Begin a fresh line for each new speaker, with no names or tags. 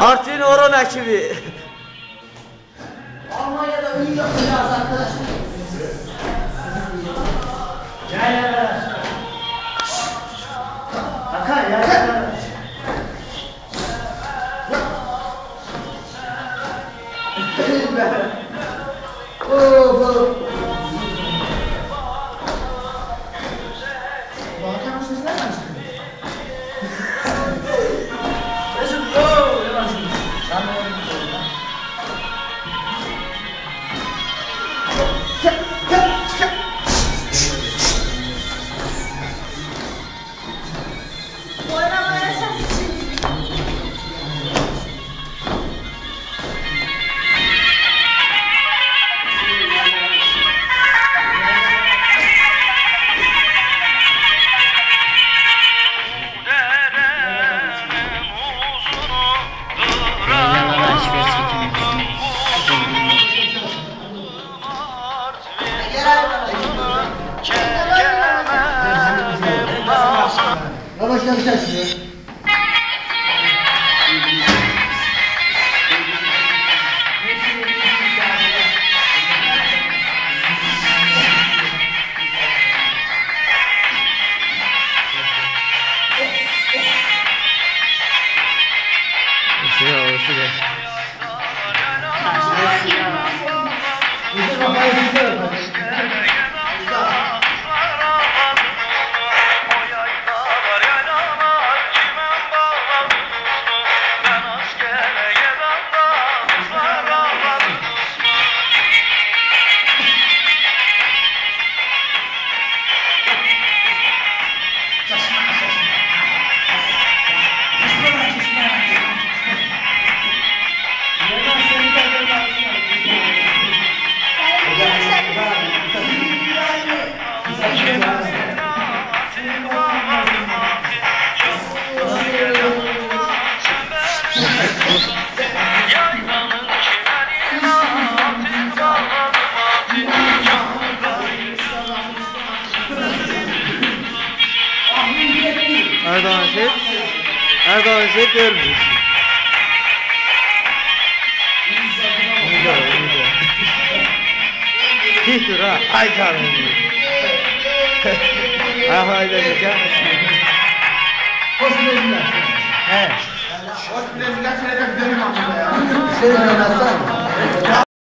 Artvin Oron ekibi.
Almanya'da ünlü yapacağız arkadaşlar.
Gel arkadaş. Hakan gel arkadaş.
Balkan
现在
开始。谁
有四个？
Erdoğan şey. Erdoğan şey görmüş. Hiç ha. Ay canım. Ha haydi gel.
Hoş geldin.
He.
Seni oynatsan.